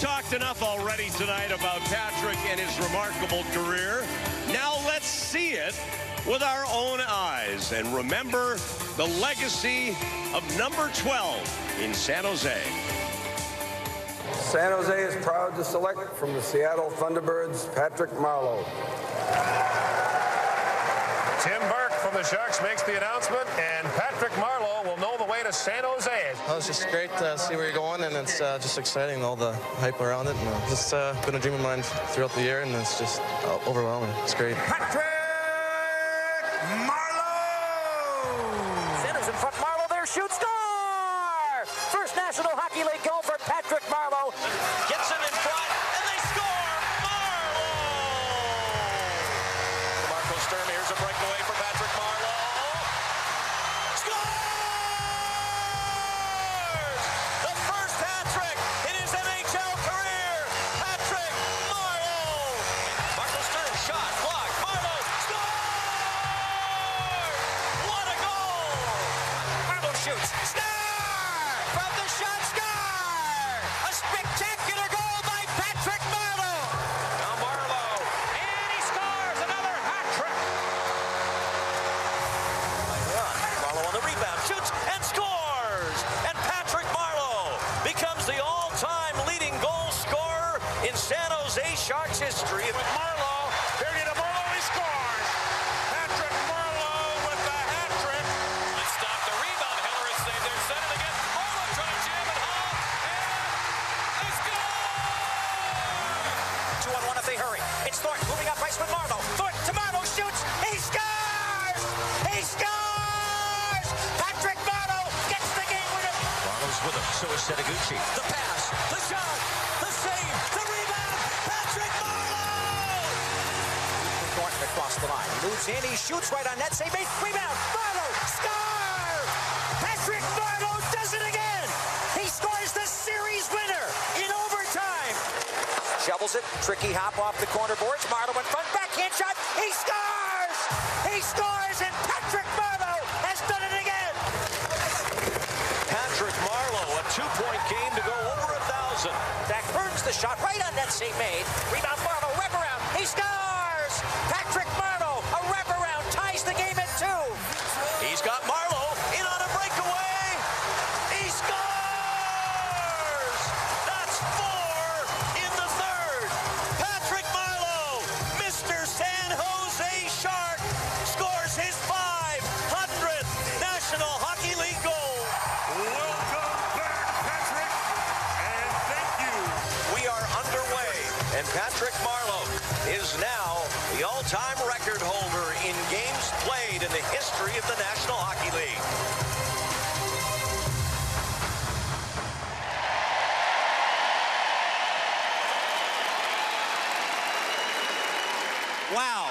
talked enough already tonight about Patrick and his remarkable career. Now let's see it with our own eyes and remember the legacy of number 12 in San Jose. San Jose is proud to select from the Seattle Thunderbirds Patrick Marleau. Tim from the Sharks makes the announcement, and Patrick Marleau will know the way to San Jose. Well, it's just great to see where you're going, and it's uh, just exciting, all the hype around it. And uh, it's uh, been a dream of mine throughout the year, and it's just uh, overwhelming. It's great. Patrick Marleau! Centers in front. Marleau there, shoots, score! First National Hockey League goal for Patrick Marleau. If they hurry. It's Thornton moving up ice with Marleau. Thornton to shoots. He scores! He scores! Patrick Marleau gets the game winner. Marleau's with him. So is Setoguchi. The pass, the shot, the save, the rebound. Patrick Marleau! Thornton across the line. He moves in. He shoots right on net. Save. Rebound. Marleau. Score! Patrick Marleau does it again. It. Tricky hop off the corner boards. Marleau in front. Backhand shot. He scores! He scores, and Patrick Marleau has done it again. Patrick Marleau, a two-point game to go over a thousand. Back burns the shot right on that Save made. Rebound. All-time record holder in games played in the history of the National Hockey League. Wow.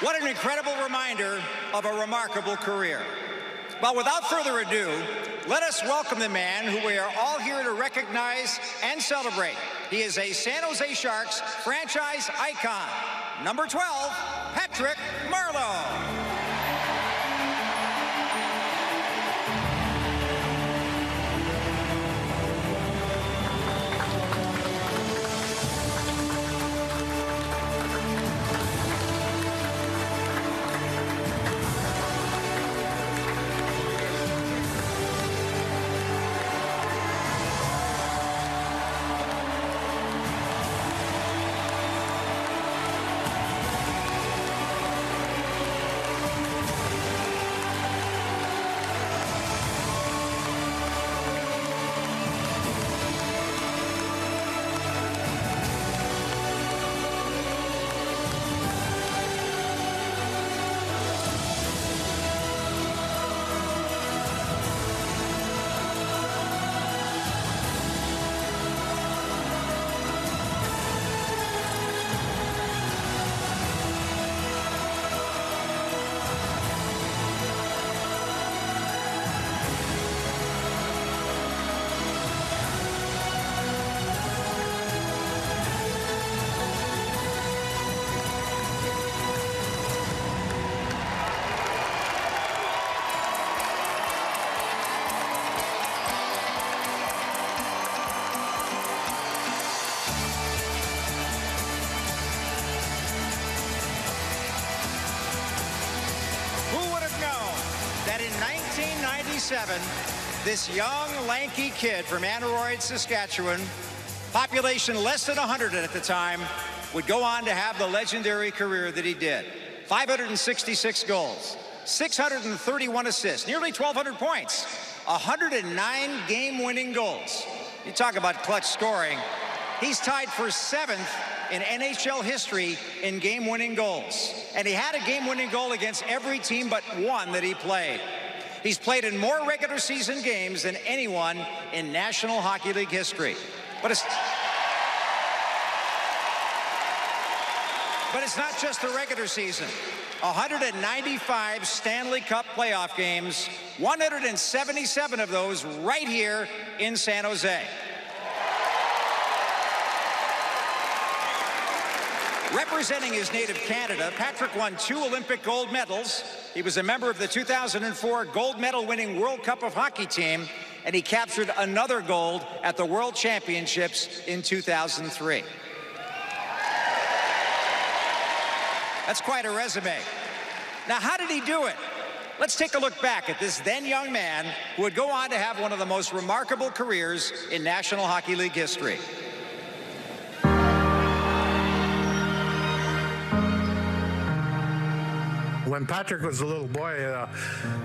What an incredible reminder of a remarkable career. But without further ado, let us welcome the man who we are all here to recognize and celebrate. He is a San Jose Sharks franchise icon. Number 12, Patrick Marleau. 1997, this young, lanky kid from Aneroid, Saskatchewan, population less than 100 at the time, would go on to have the legendary career that he did. 566 goals, 631 assists, nearly 1,200 points, 109 game-winning goals. You talk about clutch scoring. He's tied for seventh in NHL history in game-winning goals. And he had a game-winning goal against every team but one that he played. He's played in more regular season games than anyone in National Hockey League history. But it's But it's not just the regular season. 195 Stanley Cup playoff games, 177 of those right here in San Jose. Representing his native Canada, Patrick won two Olympic gold medals. He was a member of the 2004 gold medal winning World Cup of Hockey team, and he captured another gold at the World Championships in 2003. That's quite a resume. Now, how did he do it? Let's take a look back at this then young man who would go on to have one of the most remarkable careers in National Hockey League history. When Patrick was a little boy, uh,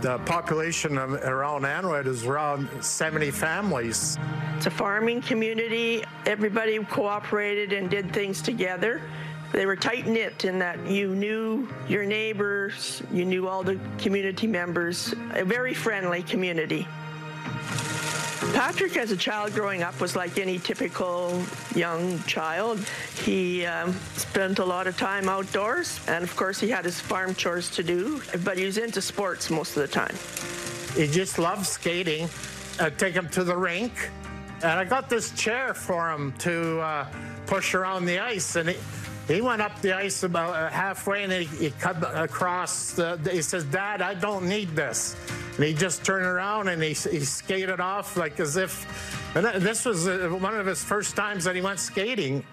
the population of, around Aneroid is around 70 families. It's a farming community. Everybody cooperated and did things together. They were tight knit in that you knew your neighbors, you knew all the community members, a very friendly community. Patrick, as a child growing up, was like any typical young child. He um, spent a lot of time outdoors, and of course, he had his farm chores to do, but he was into sports most of the time. He just loved skating. I'd take him to the rink, and I got this chair for him to uh, push around the ice, and he, he went up the ice about uh, halfway, and he, he cut across. The, he says, "Dad, I don't need this." And he just turned around and he, he skated off like as if. And this was uh, one of his first times that he went skating.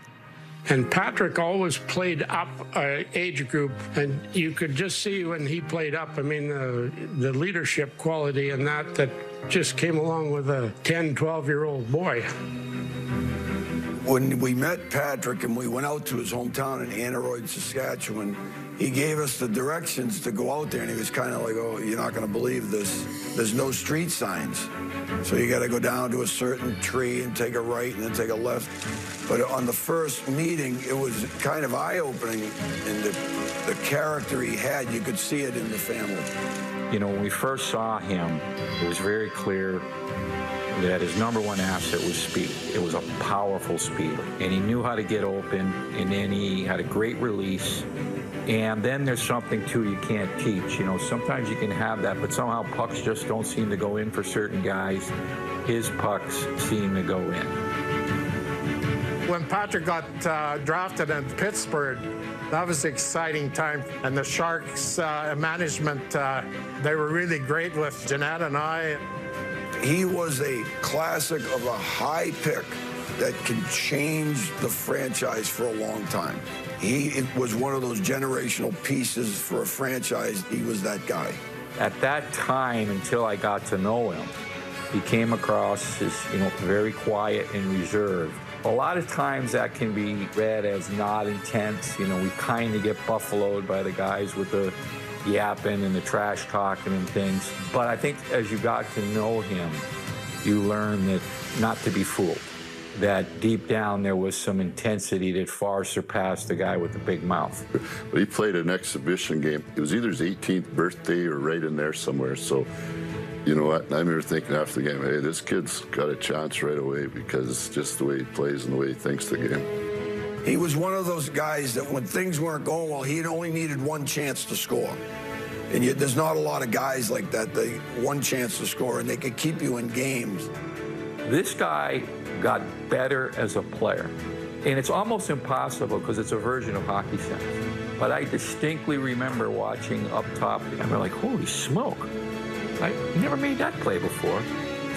And Patrick always played up uh, age group, and you could just see when he played up. I mean, uh, the leadership quality and that that just came along with a 10, 12 year old boy. When we met Patrick and we went out to his hometown in Aneroid, Saskatchewan, he gave us the directions to go out there, and he was kind of like, "Oh, you're not going to believe this. There's no street signs, so you got to go down to a certain tree and take a right and then take a left." But on the first meeting, it was kind of eye-opening in the the character he had. You could see it in the family. You know, when we first saw him, it was very clear that his number one asset was speed. It was a powerful speed, and he knew how to get open, and then he had a great release. And then there's something too you can't teach. You know, sometimes you can have that, but somehow pucks just don't seem to go in for certain guys. His pucks seem to go in. When Patrick got uh, drafted in Pittsburgh, that was an exciting time. And the Sharks uh, management, uh, they were really great with Jeanette and I. He was a classic of a high pick that can change the franchise for a long time. He was one of those generational pieces for a franchise. He was that guy. At that time, until I got to know him, he came across as, you know, very quiet and reserved. A lot of times that can be read as not intense. You know, we kind of get buffaloed by the guys with the yapping and the trash talking and things. But I think as you got to know him, you learn that not to be fooled that deep down there was some intensity that far surpassed the guy with the big mouth. But he played an exhibition game. It was either his 18th birthday or right in there somewhere. So, you know what? I remember thinking after the game, hey, this kid's got a chance right away because just the way he plays and the way he thinks the game. He was one of those guys that when things weren't going well, he only needed one chance to score. And yet, there's not a lot of guys like that. They one chance to score, and they could keep you in games. This guy got better as a player. And it's almost impossible because it's a version of hockey sense. But I distinctly remember watching up top, and we're like, holy smoke. I never made that play before.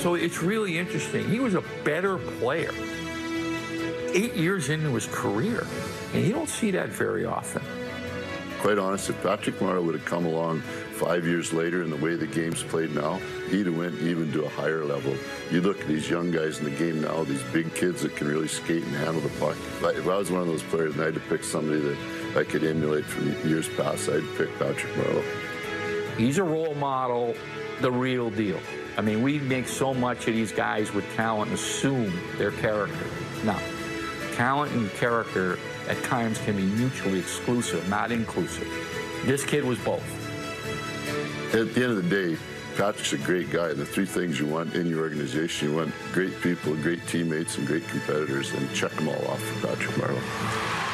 So it's really interesting. He was a better player eight years into his career, and you don't see that very often. Quite honest, if Patrick Marleau would have come along five years later in the way the game's played now, he'd have went even to a higher level. You look at these young guys in the game now, these big kids that can really skate and handle the puck. If I, was one of those players and I had to pick somebody that I could emulate from years past, I'd pick Patrick Marleau. He's a role model, the real deal. I mean, we make so much of these guys with talent assume their character. No. Talent and character at times can be mutually exclusive, not inclusive. This kid was both. At the end of the day, Patrick's a great guy. The three things you want in your organization, you want great people, great teammates, and great competitors, and check them all off for Patrick Marleau.